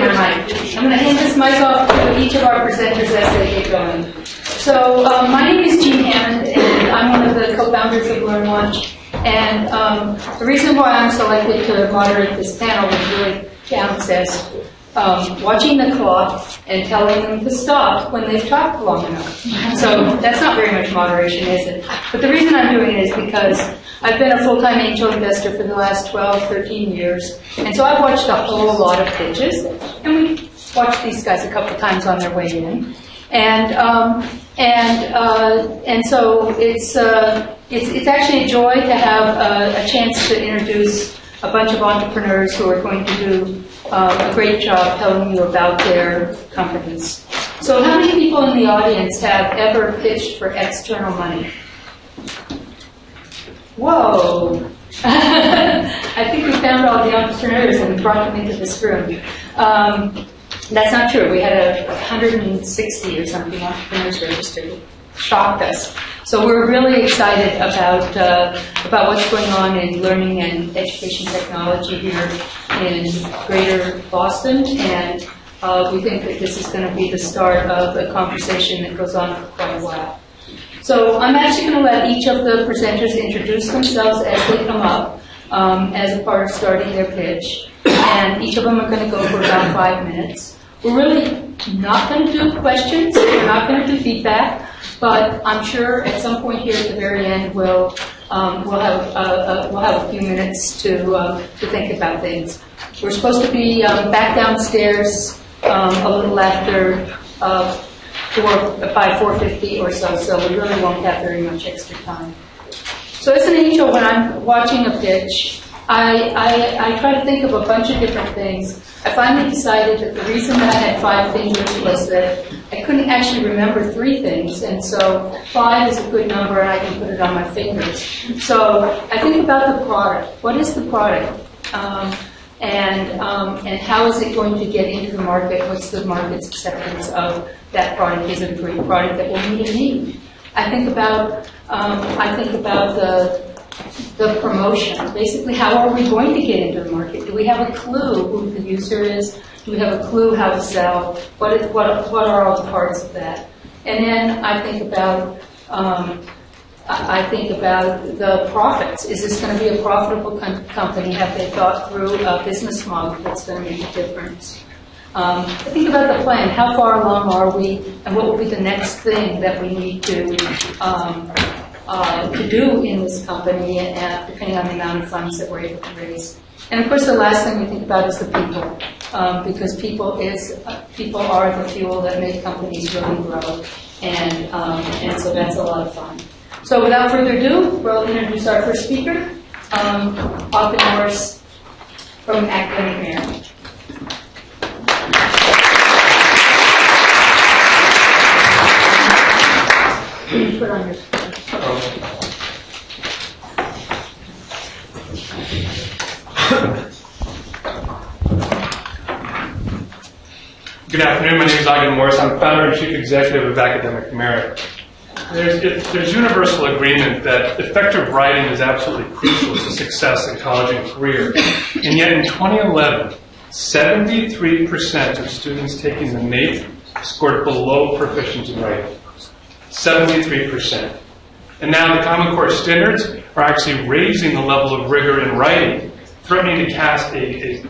my. I'm going to hand this mic off to each of our presenters as they get going. So, um, my name is Jean Hammond, and I'm one of the co-founders of LearnLaunch. And um, the reason why I'm selected to moderate this panel is really Down says, um, watching the clock and telling them to stop when they've talked long enough. So that's not very much moderation, is it? But the reason I'm doing it is because I've been a full-time angel investor for the last 12, 13 years, and so I've watched a whole lot of pitches, and we watched these guys a couple times on their way in, and um, and uh, and so it's uh, it's it's actually a joy to have a, a chance to introduce a bunch of entrepreneurs who are going to do uh, a great job telling you about their companies. So, how many people in the audience have ever pitched for external money? Whoa! I think we found all the entrepreneurs and brought them into this room. Um, that's not true. We had a 160 or something entrepreneurs registered. Shocked us. So we're really excited about uh, about what's going on in learning and education technology here in Greater Boston, and uh, we think that this is going to be the start of a conversation that goes on for quite a while. So I'm actually going to let each of the presenters introduce themselves as they come up um, as a part of starting their pitch. And each of them are going to go for about five minutes. We're really not going to do questions. We're not going to do feedback. But I'm sure at some point here at the very end we'll um, we'll have uh, uh, we'll have a few minutes to uh, to think about things. We're supposed to be um, back downstairs um, a little after uh, four, by 4.50 or so, so we really won't have very much extra time. So as an angel, when I'm watching a pitch, I, I, I try to think of a bunch of different things. I finally decided that the reason that I had five fingers was that I couldn't actually remember three things, and so five is a good number and I can put it on my fingers. So I think about the product. What is the product? Um, and um, and how is it going to get into the market? What's the market's acceptance of that product? Is it a great product that will meet a need? I think about um, I think about the the promotion. Basically, how are we going to get into the market? Do we have a clue who the user is? Do we have a clue how to sell? What is what what are all the parts of that? And then I think about um, I think about the profits. Is this going to be a profitable com- company? Have they thought through a business model that's going to make a difference? Um, think about the plan. How far along are we, and what will be the next thing that we need to um, uh, to do in this company, uh, depending on the amount of funds that we're able to raise. And of course, the last thing we think about is the people, um, because people is uh, people are the fuel that make companies really grow, and um, and so that's a lot of fun. So without further ado, we'll introduce our first speaker, um, Ogden Morris from Academic your. Good afternoon. My name is Ogden Morris. I'm founder and chief executive of Academic Merit. There's, it, there's universal agreement that effective writing is absolutely crucial to success in college and career. And yet in 2011, 73% of students taking the NAEP scored below proficiency in writing. 73%. And now the Common Core standards are actually raising the level of rigor in writing, threatening to cast a, a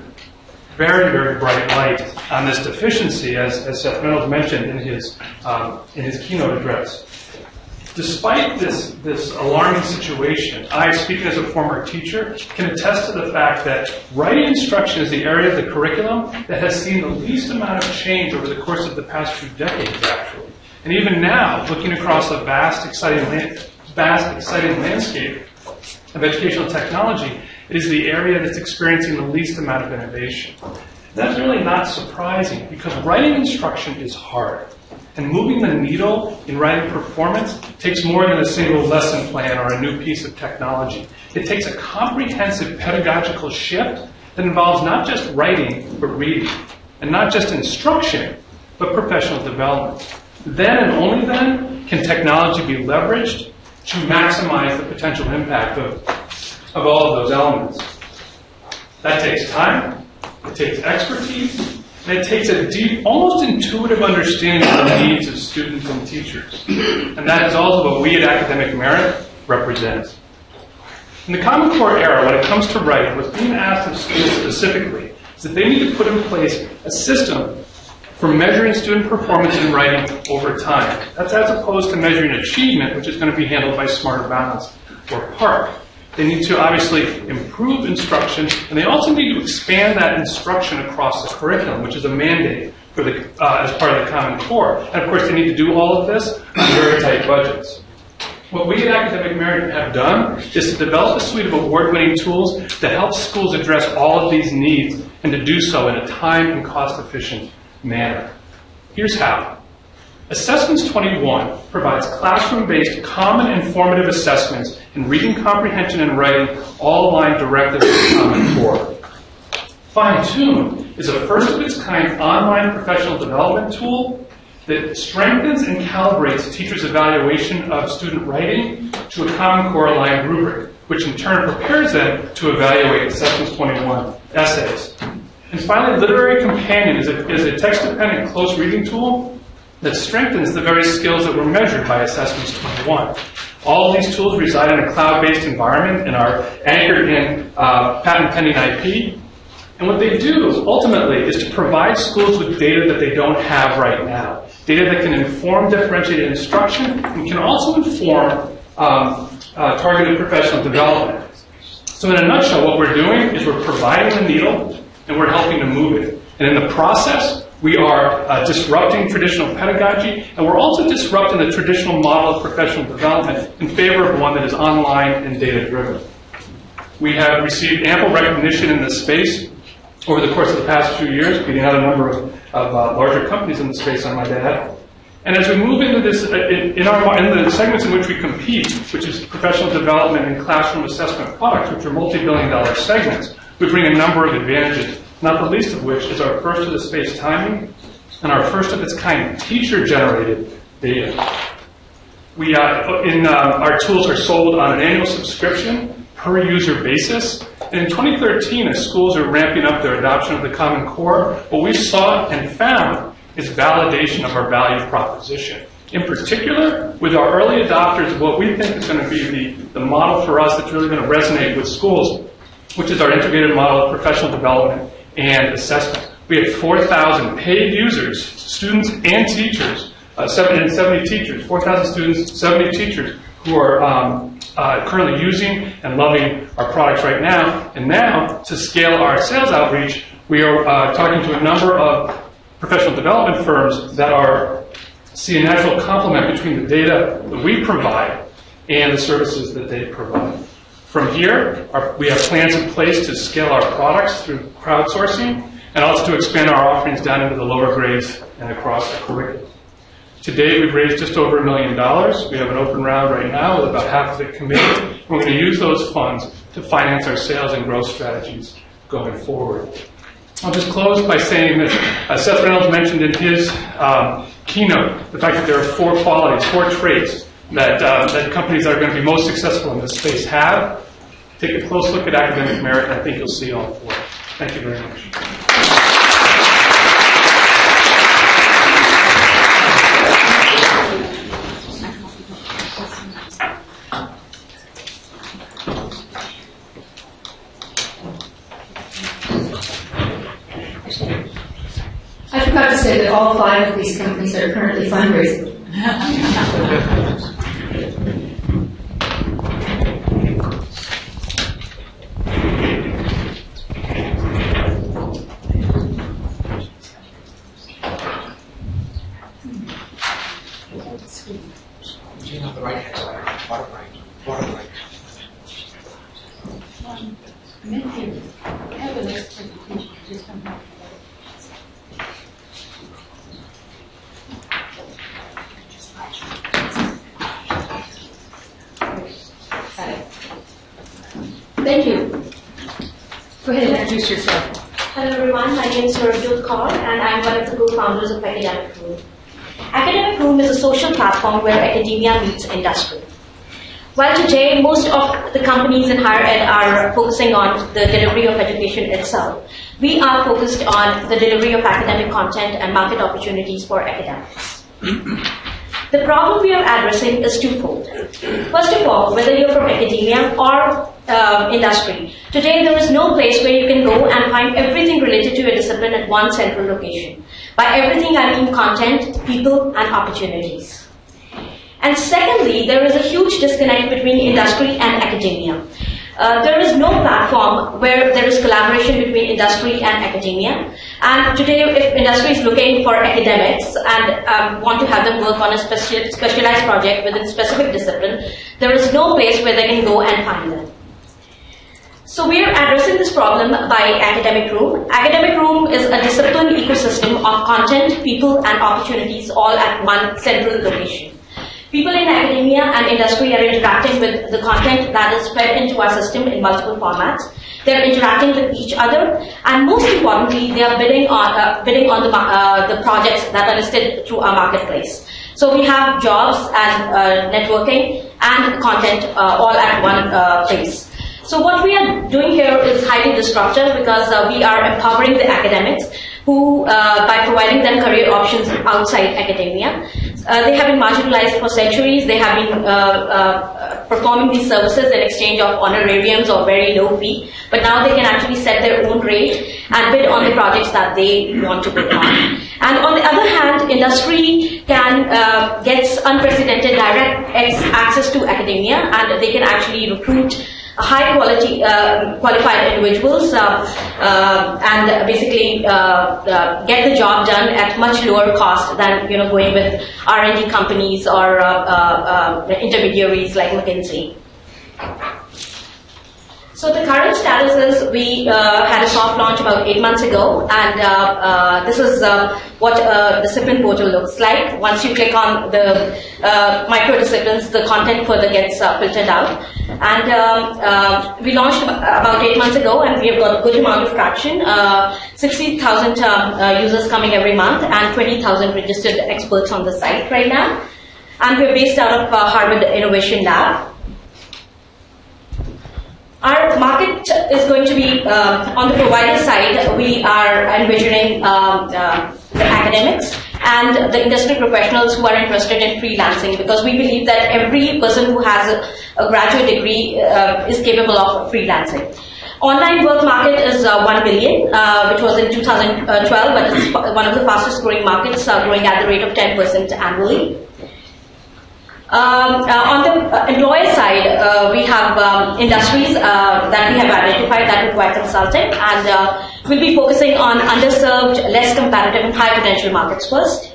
very, very bright light on this deficiency, as, as Seth Reynolds mentioned in his, um, in his keynote address. Despite this, this alarming situation, I, speaking as a former teacher, can attest to the fact that writing instruction is the area of the curriculum that has seen the least amount of change over the course of the past few decades, actually. And even now, looking across a vast, exciting, vast, exciting landscape of educational technology, it is the area that's experiencing the least amount of innovation. That's really not surprising because writing instruction is hard. And moving the needle in writing performance takes more than a single lesson plan or a new piece of technology. It takes a comprehensive pedagogical shift that involves not just writing, but reading. And not just instruction, but professional development. Then and only then can technology be leveraged to maximize the potential impact of, of all of those elements. That takes time, it takes expertise, and it takes a deep, almost intuitive understanding of the needs of students and teachers. And that is also what we at Academic Merit represent. In the Common Core era, when it comes to writing, what's being asked of schools specifically is that they need to put in place a system for measuring student performance in writing over time. That's as opposed to measuring achievement, which is going to be handled by Smarter Balance or PARCC. They need to obviously improve instruction, and they also need to expand that instruction across the curriculum, which is a mandate for the, uh, as part of the Common Core. And of course, they need to do all of this on very tight budgets. What we at Academic Merit have done is to develop a suite of award-winning tools to help schools address all of these needs and to do so in a time and cost-efficient manner. Here's how. Assessments 21 provides classroom-based common informative assessments in reading comprehension and writing, all aligned directly with Common Core. Fine-Tune is a first-of-its-kind online professional development tool that strengthens and calibrates teachers' evaluation of student writing to a Common Core aligned rubric, which in turn prepares them to evaluate Assessments 21 essays. And finally, Literary Companion is a, is a text-dependent close reading tool that strengthens the very skills that were measured by Assessments 21. All of these tools reside in a cloud-based environment and are anchored in uh, patent-pending IP. And what they do ultimately is to provide schools with data that they don't have right now. Data that can inform differentiated instruction and can also inform um, uh, targeted professional development. So in a nutshell, what we're doing is we're providing the needle and we're helping to move it. And in the process, we are uh, disrupting traditional pedagogy, and we're also disrupting the traditional model of professional development in favor of one that is online and data driven. We have received ample recognition in this space over the course of the past few years, beating out a number of, of uh, larger companies in the space on my dad. And as we move into this, uh, in, in, our, in the segments in which we compete, which is professional development and classroom assessment products, which are multi-billion dollar segments, we bring a number of advantages, not the least of which is our first of the space timing and our first of its kind teacher-generated data. We, uh, in, uh, our tools are sold on an annual subscription per user basis. And in 2013, as schools are ramping up their adoption of the Common Core, what we saw and found is validation of our value proposition. In particular, with our early adopters what we think is going to be the, the model for us that's really going to resonate with schools, which is our integrated model of professional development and assessment. We have 4,000 paid users, students and teachers, uh, 770 teachers, 4,000 students, 70 teachers who are um, uh, currently using and loving our products right now. And now, to scale our sales outreach, we are uh, talking to a number of professional development firms that are see a natural complement between the data that we provide and the services that they provide. From here, our, we have plans in place to scale our products through crowdsourcing and also to expand our offerings down into the lower grades and across the curriculum. To date, we've raised just over a million dollars. We have an open round right now with about half of it committed. We're going to use those funds to finance our sales and growth strategies going forward. I'll just close by saying that uh, Seth Reynolds mentioned in his um, keynote the fact that there are four qualities, four traits that, uh, that companies that are going to be most successful in this space have. Take a close look at academic merit, and I think you'll see all four. Thank you very much. I forgot to say that all five of these companies are currently fundraising. Begin on the right hand side, bottom right, bottom right. Thank you. Go ahead and introduce yourself. Hello everyone, my name is Nurjot Kaur and I'm one of the co-founders of Academic Room. Is a social platform where academia meets industry. While today most of the companies in higher ed are focusing on the delivery of education itself, we are focused on the delivery of academic content and market opportunities for academics. The problem we are addressing is twofold. First of all, whether you're from academia or uh, industry, today there is no place where you can go and find everything related to a discipline at one central location. By everything, I mean content, people, and opportunities. And secondly, there is a huge disconnect between industry and academia. Uh, there is no platform where there is collaboration between industry and academia. And today, if industry is looking for academics and um, want to have them work on a speci- specialized project within a specific discipline, there is no place where they can go and find them. So we are addressing this problem by Academic Room. Academic Room is a disciplined ecosystem of content, people, and opportunities all at one central location. People in academia and industry are interacting with the content that is fed into our system in multiple formats. They're interacting with each other, and most importantly, they are bidding on uh, bidding on the uh, the projects that are listed through our marketplace. So we have jobs and uh, networking and content uh, all at one uh, place. So what we are doing here is highly disruptive because uh, we are empowering the academics who, uh, by providing them career options outside academia, uh, they have been marginalized for centuries. They have been uh, uh, performing these services in exchange of honorariums or very low fee, but now they can actually set their own rate and bid on the projects that they want to bid on. And on the other hand, industry can uh, get unprecedented direct access to academia, and they can actually recruit high quality uh, qualified individuals uh, uh, and basically uh, uh, get the job done at much lower cost than you know going with R&D companies or intermediaries like McKinsey. So the current status is we uh, had a soft launch about eight months ago, and uh, uh, this is uh, what uh, the discipline portal looks like. Once you click on the uh, micro disciplines, the content further gets filtered out. And um, we launched about eight months ago, and we have got a good amount of traction. 60,000 um, users coming every month, and 20,000 registered experts on the site right now. And we're based out of Harvard Innovation Lab. Our market is going to be uh, on the provider side. We are envisioning uh, the academics and the industry professionals who are interested in freelancing because we believe that every person who has a, a graduate degree uh, is capable of freelancing. Online work market is uh, 1 billion, uh, which was in 2012, but it's one of the fastest growing markets, uh, growing at the rate of 10% annually. Um, uh, on the uh, employer side, uh, we have um, industries uh, that we have identified that require consulting, and uh, we'll be focusing on underserved, less competitive, and high potential markets first.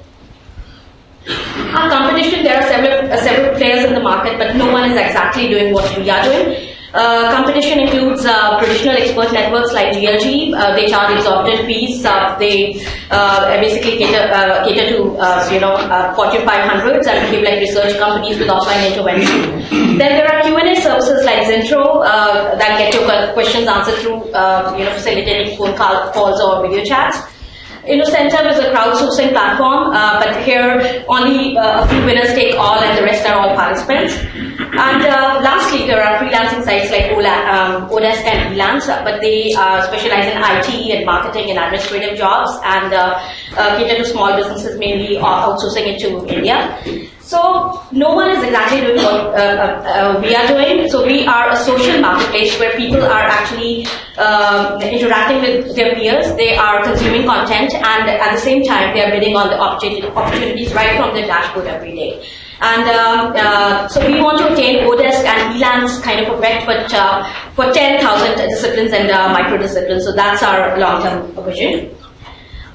Our competition, there are several, uh, several players in the market, but no one is exactly doing what we are doing. Uh, competition includes uh, traditional expert networks like GLG. Uh, they charge exorbitant fees. Uh, they uh, basically cater, cater to you know Fortune 500s and give like research companies with offline intervention. then there are Q&A services like Zintro that get your questions answered through you know facilitating phone calls or video chats. InnoCentive is a crowdsourcing platform, uh, but here only uh, a few winners take all and the rest are all participants. And uh, lastly, there are freelancing sites like Ola, um, Odesk and Elance, but they uh, specialize in IT and marketing and administrative jobs and uh, uh, cater to small businesses, mainly outsourcing it to India. So no one is exactly doing what uh, uh, we are doing. So we are a social marketplace where people are actually um, interacting with their peers. They are consuming content, and at the same time, they are bidding on the opportunities right from their dashboard every day. And um, uh, so we want to attain Odesk and Elance kind of effect, but uh, for 10,000 disciplines and uh, micro disciplines. So that's our long-term vision.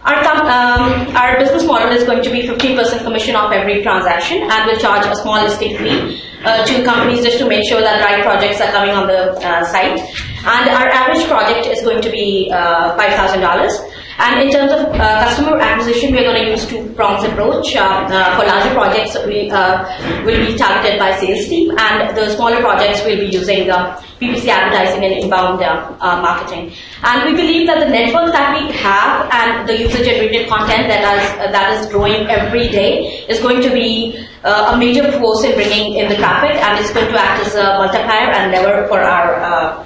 Our, um, our business model is going to be 15% commission off every transaction and we'll charge a small listing fee uh, to companies just to make sure that right projects are coming on the uh, site. And our average project is going to be uh, $5,000. And in terms of uh, customer acquisition, we are going to use two prongs approach. Uh, uh, for larger projects, we uh, will be targeted by sales team, and the smaller projects will be using uh, PPC advertising and inbound uh, marketing. And we believe that the network that we have and the user-generated content that is that is growing every day is going to be a major force in bringing in the traffic, and it's going to act as a multiplier and lever for our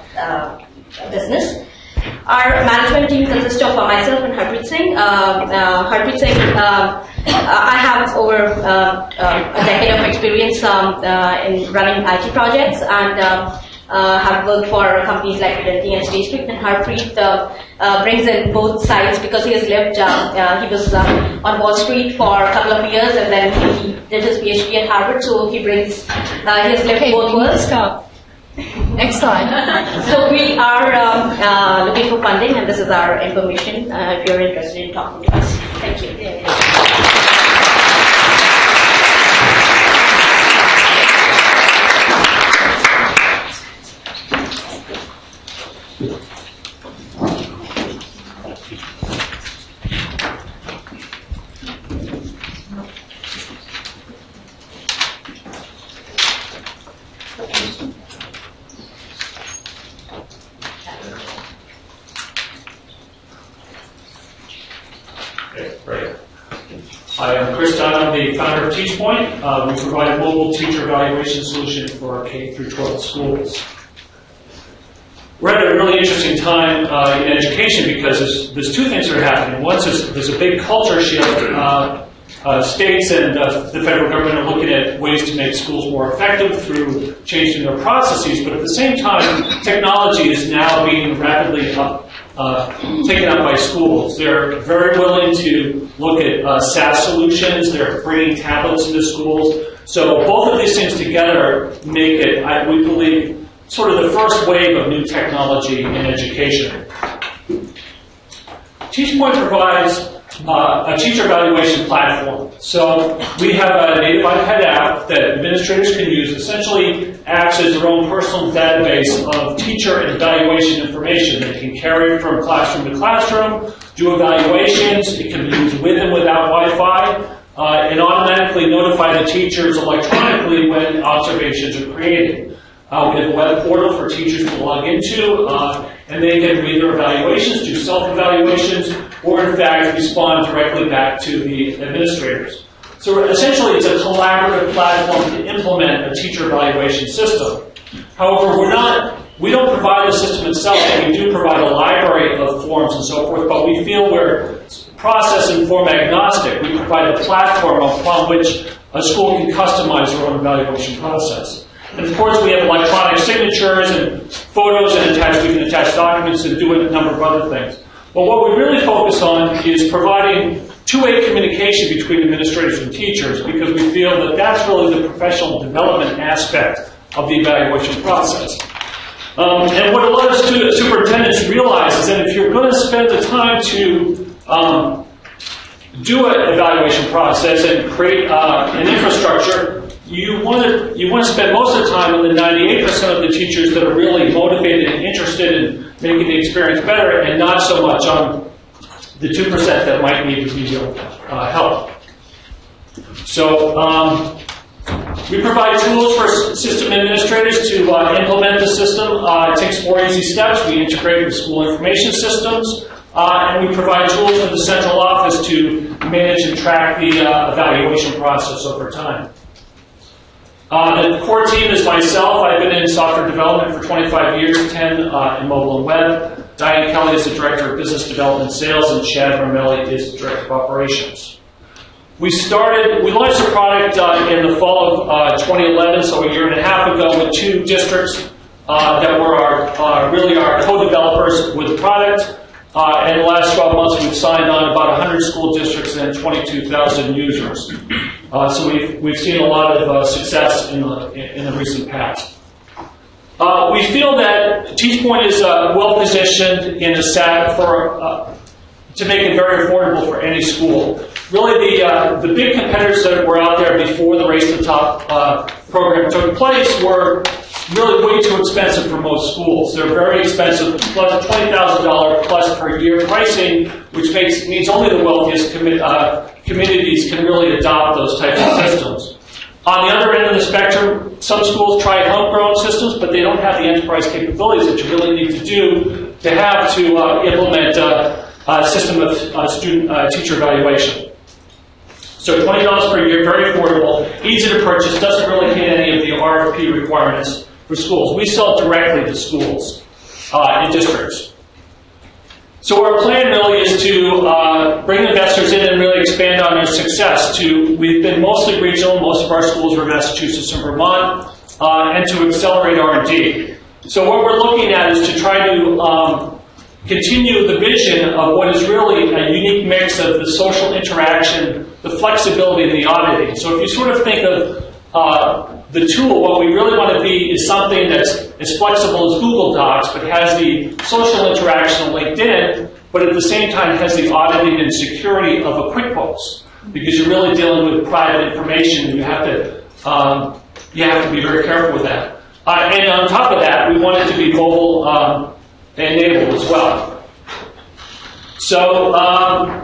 business. Our management team consists of uh, myself and Harpreet Singh. Uh, uh, Harpreet Singh, uh, I have over uh, uh, a decade of experience um, uh, in running IT projects and uh, uh, have worked for companies like Fidelity and State Street. And Harpreet uh, uh, brings in both sides because he has lived, uh, uh, he was uh, on Wall Street for a couple of years and then he did his PhD at Harvard. So he brings, uh, he has lived Okay, both we need to worlds. stop. Next slide. So we are um, uh, looking for funding, and this is our information uh, if you're interested in talking to us. Thank you. Okay, great. Hi, I'm Chris Dunn. I'm the TeachPoint. Uh, we provide a mobile teacher evaluation solution for our K through 12 schools. We're at a really interesting time uh, in education because there's, there's two things that are happening. One is there's a big culture shift. Uh, uh, states and uh, the federal government are looking at ways to make schools more effective through changing their processes, but at the same time, technology is now being rapidly up, uh, taken up by schools. They're very willing to look at uh, SaaS solutions. They're bringing tablets into schools. So both of these things together make it, I, we believe, sort of the first wave of new technology in education. TeachPoint provides uh, a teacher evaluation platform. So we have a native iPad app that administrators can use. Essentially acts as their own personal database of teacher evaluation information. They can carry it from classroom to classroom, do evaluations. It can be used with and without Wi-Fi. Uh, and automatically notify the teachers electronically when observations are created. Uh, we have a web portal for teachers to log into, uh, and they can read their evaluations, do self-evaluations, or in fact respond directly back to the administrators. So essentially, it's a collaborative platform to implement a teacher evaluation system. However, we're not, we don't provide the system itself, but we do provide a library of forms and so forth, but we feel we're process and form agnostic. We provide a platform upon which a school can customize their own evaluation process. And of course, we have electronic signatures and photos and attach, we can attach documents and do a number of other things. But what we really focus on is providing two-way communication between administrators and teachers because we feel that that's really the professional development aspect of the evaluation process. Um, and what a lot of superintendents realize is that if you're going to spend the time to um, do an evaluation process and create uh, an infrastructure, you want to you want to spend most of the time on the 98% of the teachers that are really motivated and interested in making the experience better, and not so much on the 2% that might need remedial uh, help. So um, we provide tools for system administrators to uh, implement the system. Uh, it takes four easy steps. We integrate with school information systems, uh, and we provide tools for the central office to manage and track the uh, evaluation process over time. Uh, the core team is myself. I've been in software development for 25 years, 10 uh, in mobile and web. Diane Kelly is the director of business development sales, and Chad Ramelli is the director of operations. We started, we launched the product uh, in the fall of uh, 2011, so a year and a half ago, with two districts uh, that were our, really our co-developers with the product. Uh, and in the last 12 months, we've signed on about 100 school districts and 22,000 users. Uh, so we've, we've seen a lot of uh, success in the, in the recent past. Uh, we feel that TeachPoint is uh, well positioned in the SAT for uh, to make it very affordable for any school. Really, the uh, the big competitors that were out there before the Race to the Top program took place were really way too expensive for most schools. They're very expensive, plus $20,000 plus per year pricing, which makes, means only the wealthiest commi- uh, communities can really adopt those types of systems. On the other end of the spectrum, some schools try homegrown systems, but they don't have the enterprise capabilities that you really need to do to have to uh, implement uh, a system of uh, student uh, teacher evaluation. So twenty dollars per year, very affordable, easy to purchase, doesn't really hit any of the RFP requirements for schools. We sell directly to schools uh, and districts. So our plan really is to uh, bring investors in and really expand on their success. To we've been mostly regional, most of our schools were Massachusetts and Vermont, uh, and to accelerate R&D. So what we're looking at is to try to um, continue the vision of what is really a unique mix of the social interaction, the flexibility, and the auditing. So if you sort of think of uh, the tool, what we really want to be is something that's as flexible as Google Docs, but has the social interaction of LinkedIn, but at the same time has the auditing and security of a QuickBooks, because you're really dealing with private information, and you have to um, you have to be very careful with that. Uh, and on top of that, we want it to be mobile um, enabled as well. So. Um,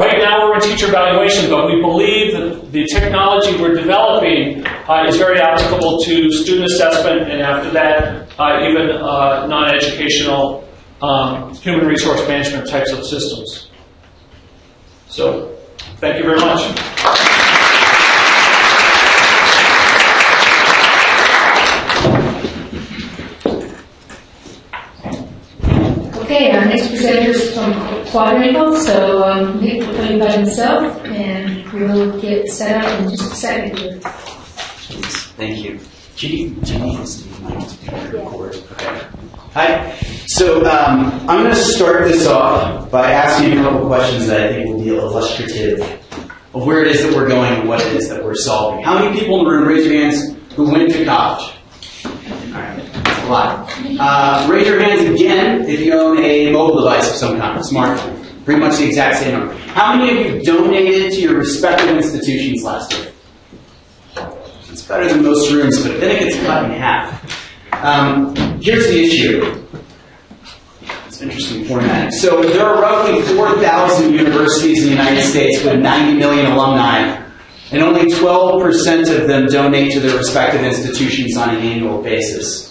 Right now, we're in teacher evaluation, but we believe that the technology we're developing uh, is very applicable to student assessment, and after that, uh, even uh, non-educational um, human resource management types of systems. So, thank you very much. Okay, our next presenter is Quadrangle, so um, Nick will tell you about himself, and we'll get set up in just a second here. Thank you. Judy, mine to record. Hi. So um, I'm going to start this off by asking a couple questions that I think will be illustrative of where it is that we're going and what it is that we're solving. How many people in the room raise your hands who went to college? Uh, raise your hands again if you own a mobile device of some kind, a smartphone. Pretty much the exact same number. How many of you donated to your respective institutions last year? It's better than most rooms, but then it gets cut in half. Um, here's the issue. It's interesting format. So there are roughly 4,000 universities in the United States with 90 million alumni, and only 12% of them donate to their respective institutions on an annual basis.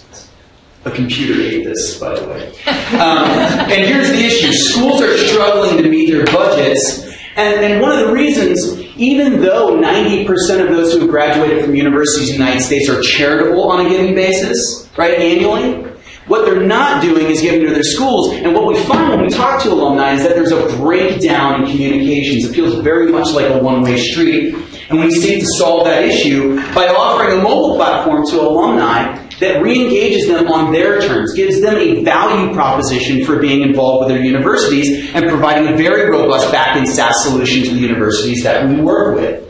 A computer ate this, by the way. Um, and here's the issue. Schools are struggling to meet their budgets, and, and one of the reasons, even though 90% of those who have graduated from universities in the United States are charitable on a given basis, right, annually, what they're not doing is giving to their schools. And what we find when we talk to alumni is that there's a breakdown in communications. It feels very much like a one-way street. And we seek to solve that issue by offering a mobile platform to alumni that re-engages them on their terms, gives them a value proposition for being involved with their universities, and providing a very robust back-end SaaS solution to the universities that we work with.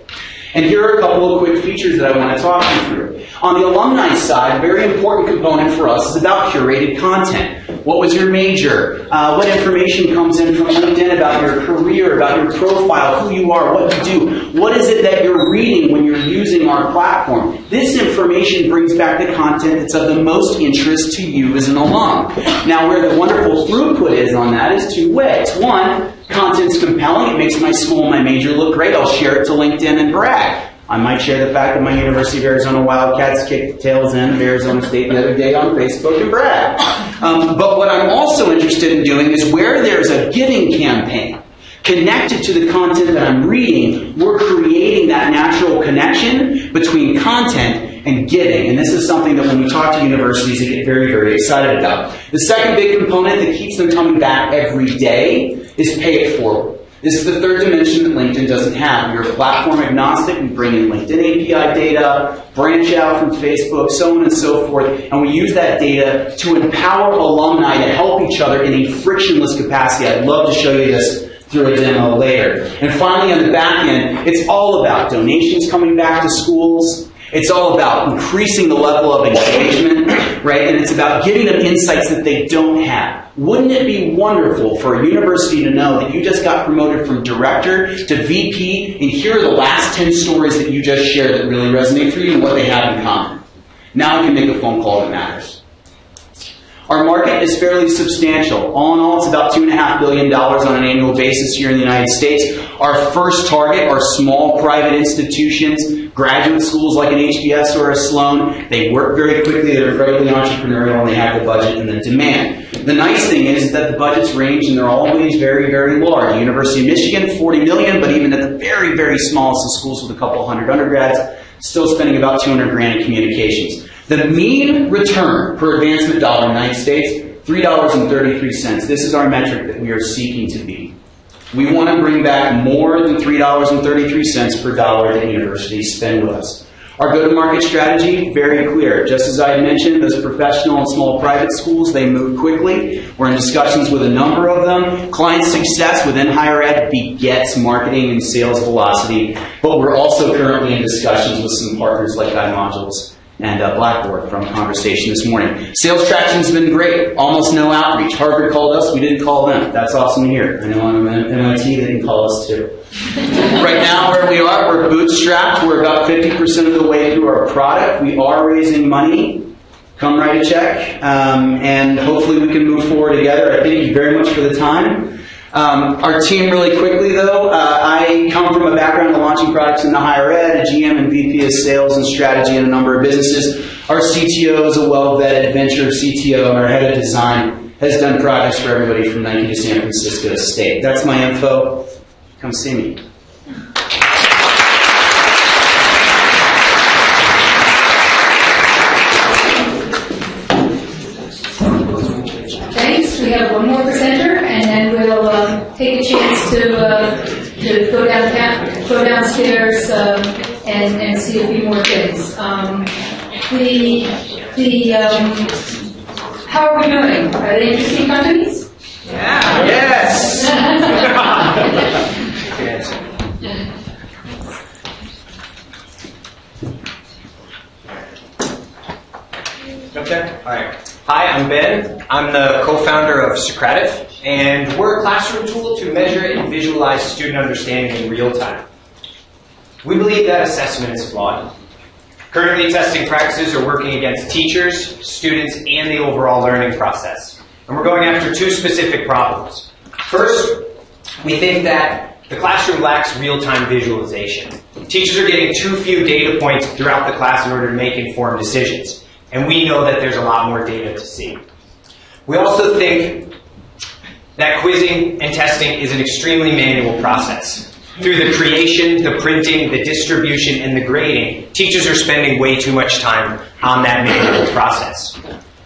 And here are a couple of quick features that I want to talk you through. On the alumni side, a very important component for us is about curated content. What was your major? Uh, what information comes in from LinkedIn about your career, about your profile, who you are, what you do? What is it that you're reading when you're using our platform? This information brings back the content that's of the most interest to you as an alum. Now, where the wonderful throughput is on that is two ways. One, content's compelling. It makes my school, and my major look great. I'll share it to LinkedIn and brag. I might share the fact that my University of Arizona Wildcats kicked tails in of Arizona State the other day on Facebook and brag. Um, but what I'm also interested in doing is where there's a giving campaign connected to the content that I'm reading, we're creating that natural connection between content and giving. And this is something that when we talk to universities, they get very, very excited about. The second big component that keeps them coming back every day is pay it forward. This is the third dimension that LinkedIn doesn't have. We're platform agnostic. We bring in LinkedIn API data, branch out from Facebook, so on and so forth, and we use that data to empower alumni to help each other in a frictionless capacity. I'd love to show you this through a demo later. And finally, on the back end, it's all about donations coming back to schools. It's all about increasing the level of engagement, right? And it's about giving them insights that they don't have. Wouldn't it be wonderful for a university to know that you just got promoted from director to VP, and here are the last 10 stories that you just shared that really resonate for you and what they have in common? Now I can make a phone call that matters. Our market is fairly substantial. All in all, it's about $2.5 billion on an annual basis here in the United States. Our first target are small private institutions, graduate schools like an HBS or a Sloan. They work very quickly, they're incredibly entrepreneurial, and they have the budget and the demand. The nice thing is that the budgets range and they're always very, very large. University of Michigan, 40 million, but even at the very, very smallest of schools with a couple hundred undergrads, still spending about 200 grand in communications. The mean return per advancement dollar in the United States, $3.33. This is our metric that we are seeking to be. We want to bring back more than $3.33 per dollar that universities spend with us. Our go-to-market strategy, very clear. Just as I mentioned, those professional and small private schools, they move quickly. We're in discussions with a number of them. Client success within higher ed begets marketing and sales velocity, but we're also currently in discussions with some partners like iModules and uh, Blackboard from conversation this morning. Sales traction's been great. Almost no outreach. Harvard called us. We didn't call them. That's awesome to hear. I know on MIT they didn't call us too. right now, where we are, we're bootstrapped. We're about 50% of the way through our product. We are raising money. Come write a check, um, and hopefully we can move forward together. I thank you very much for the time. Um, our team, really quickly though, uh, I come from a background of launching products in the higher ed, a GM and VP of sales and strategy in a number of businesses. Our CTO is a well-vetted venture CTO, and our head of design has done projects for everybody from Nike to San Francisco State. That's my info. Come see me. Thanks. We have one more presenter, and then we'll uh, take a chance to uh, to go down go downstairs um, and and see a few more things. Um, the the um, how are we doing? Are they interesting companies? Yeah. Yes. Okay. All right. Hi, I'm Ben. I'm the co-founder of Socrative, and we're a classroom tool to measure and visualize student understanding in real time. We believe that assessment is flawed. Currently, testing practices are working against teachers, students, and the overall learning process. And we're going after two specific problems. First, we think that the classroom lacks real-time visualization. Teachers are getting too few data points throughout the class in order to make informed decisions. And we know that there's a lot more data to see. We also think that quizzing and testing is an extremely manual process. Through the creation, the printing, the distribution, and the grading, teachers are spending way too much time on that manual process.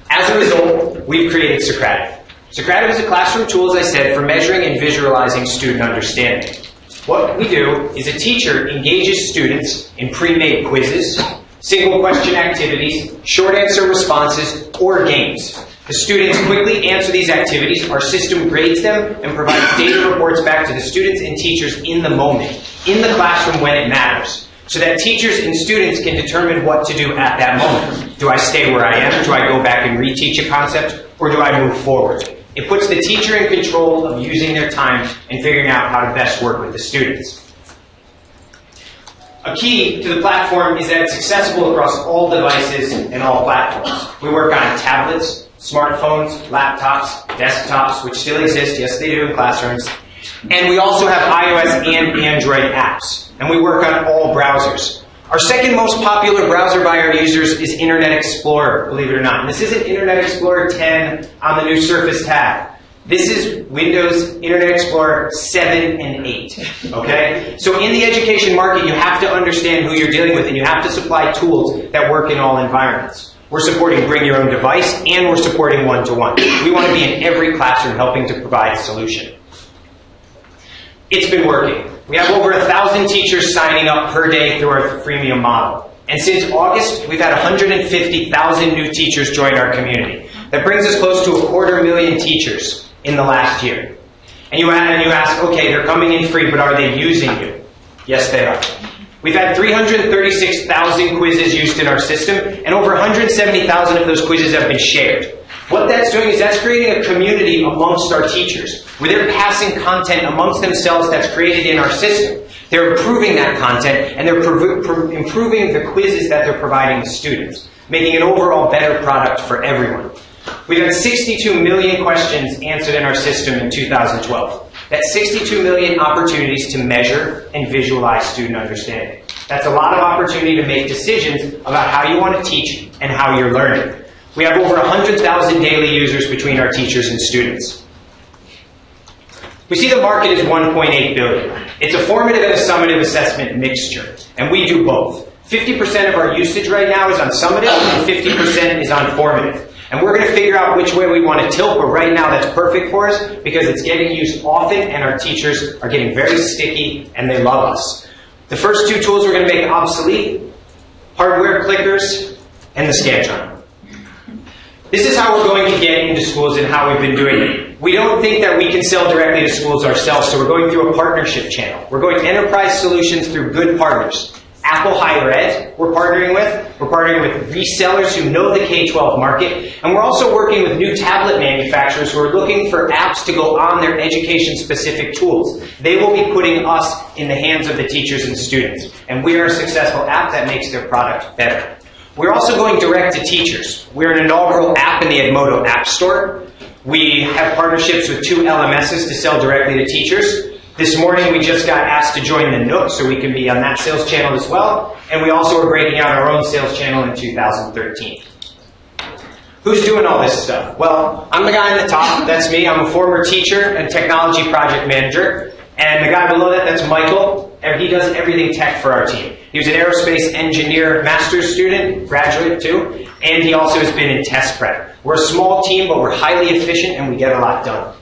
As a result, we've created Socrative. Socrative is a classroom tool, as I said, for measuring and visualizing student understanding. What we do is a teacher engages students in pre-made quizzes, single question activities, short answer responses, or games. The students quickly answer these activities, our system grades them, and provides data reports back to the students and teachers in the moment, in the classroom when it matters, so that teachers and students can determine what to do at that moment. Do I stay where I am? Do I go back and reteach a concept? Or do I move forward? It puts the teacher in control of using their time and figuring out how to best work with the students. A key to the platform is that it's accessible across all devices and all platforms. We work on tablets, smartphones, laptops, desktops, which still exist, yes they do in classrooms. And we also have iOS and Android apps. And we work on all browsers. Our second most popular browser by our users is Internet Explorer, believe it or not. And this isn't Internet Explorer 10 on the new Surface tab. This is Windows Internet Explorer 7 and 8. Okay? So in the education market, you have to understand who you're dealing with and you have to supply tools that work in all environments. We're supporting bring your own device and we're supporting one to one. We want to be in every classroom helping to provide a solution. It's been working. We have over a thousand teachers signing up per day through our freemium model. And since August, we've had 150,000 new teachers join our community. That brings us close to a quarter million teachers in the last year. And you, and you ask, okay, they're coming in free, but are they using you? Yes, they are. We've had 336,000 quizzes used in our system, and over 170,000 of those quizzes have been shared. What that's doing is that's creating a community amongst our teachers, where they're passing content amongst themselves that's created in our system. They're improving that content, and they're improving the quizzes that they're providing to students. making an overall better product for everyone. We've had 62 million questions answered in our system in 2012. That's 62 million opportunities to measure and visualize student understanding. That's a lot of opportunity to make decisions about how you want to teach and how you're learning. We have over 100,000 daily users between our teachers and students. We see the market is 1.8 billion. It's a formative and a summative assessment mixture, and we do both. 50% of our usage right now is on summative, and 50% is on formative. And we're going to figure out which way we want to tilt, but right now that's perfect for us because it's getting used often and our teachers are getting very sticky and they love us. The first two tools we're going to make obsolete, hardware clickers and the Scantron. This is how we're going to get into schools and how we've been doing it. We don't think that we can sell directly to schools ourselves, so we're going through a partnership channel. We're going to enterprise solutions through good partners. Apple Higher Ed, we're partnering with. We're partnering with resellers who know the K-12 market. And we're also working with new tablet manufacturers who are looking for apps to go on their education-specific tools. They will be putting us in the hands of the teachers and students. And we are a successful app that makes their product better. We're also going direct to teachers. We're an inaugural app in the Edmodo App Store. We have partnerships with two LMSs to sell directly to teachers. This morning we just got asked to join the Nook so we can be on that sales channel as well. And we also are breaking out our own sales channel in 2013. Who's doing all this stuff? Well, I'm the guy on the top. That's me. I'm a former teacher and technology project manager. And the guy below that, that's Michael. And he does everything tech for our team. He was an aerospace engineer master's student, graduate too, and he also has been in test prep. We're a small team, but we're highly efficient and we get a lot done.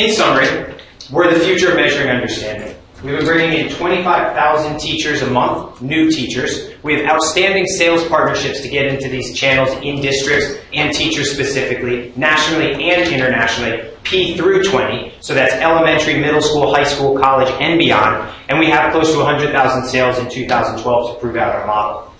In summary, we're the future of measuring understanding. We've been bringing in 25,000 teachers a month, new teachers. We have outstanding sales partnerships to get into these channels in districts and teachers specifically, nationally and internationally, P through 20. So that's elementary, middle school, high school, college, and beyond. And we have close to 100,000 sales in 2012 to prove out our model.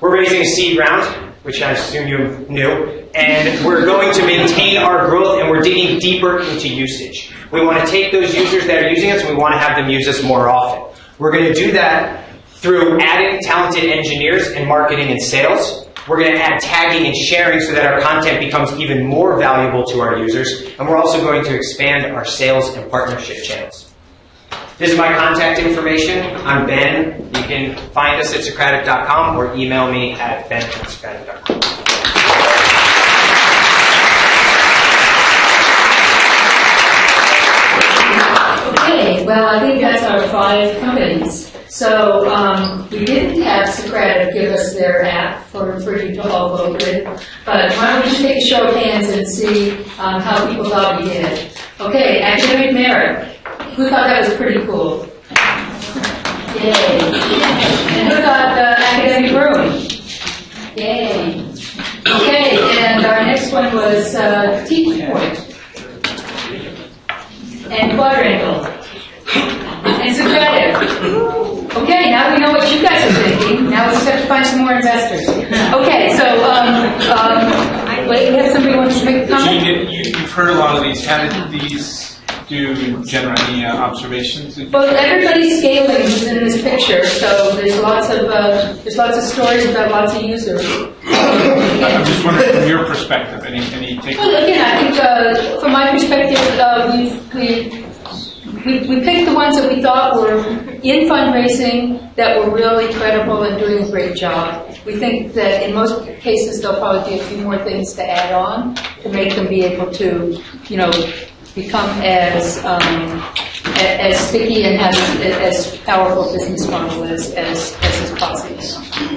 We're raising a seed round, which I assume you knew, and we're going to maintain our growth and we're digging deeper into usage. We want to take those users that are using us and we want to have them use us more often. We're going to do that through adding talented engineers in marketing and sales. We're going to add tagging and sharing so that our content becomes even more valuable to our users. And we're also going to expand our sales and partnership channels. This is my contact information. I'm Ben. You can find us at Socrative.com or email me at ben at Socrative.com. Okay, well, I think that's our five companies. So um, we didn't have Socrative give us their app for, for you to all vote with, but why don't we just take a show of hands and see um, how people thought we did. Okay, academic merit. Who thought that was pretty cool? Yay. And who thought the academic room? Yay. Okay, and our next one was uh, Teach Point and quadrangle and Socrative. Okay, now we know what you guys are thinking. Now we just have to find some more investors. Okay, so um, um, wait, we have somebody wants to make a comment. You, you've heard a lot of these. How did these do generate any uh, observations? Well, everybody's scaling is in this picture, so there's lots of uh, there's lots of stories about lots of users. I'm just wondering from your perspective, any, any take? Well, again, I think uh, from my perspective, uh, we we we picked the ones that we thought were in fundraising that were really credible and doing a great job. We think that in most cases there'll probably be a few more things to add on to make them be able to, you know, become as um, as sticky and have as powerful business model as as, as is possible.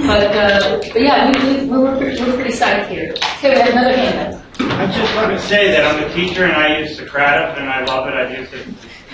But uh, but yeah, we, we we're pre- we're pretty psyched here. Okay, we have another hand. up. I just want to say that I'm a teacher and I use Socrative and I love it. I use it.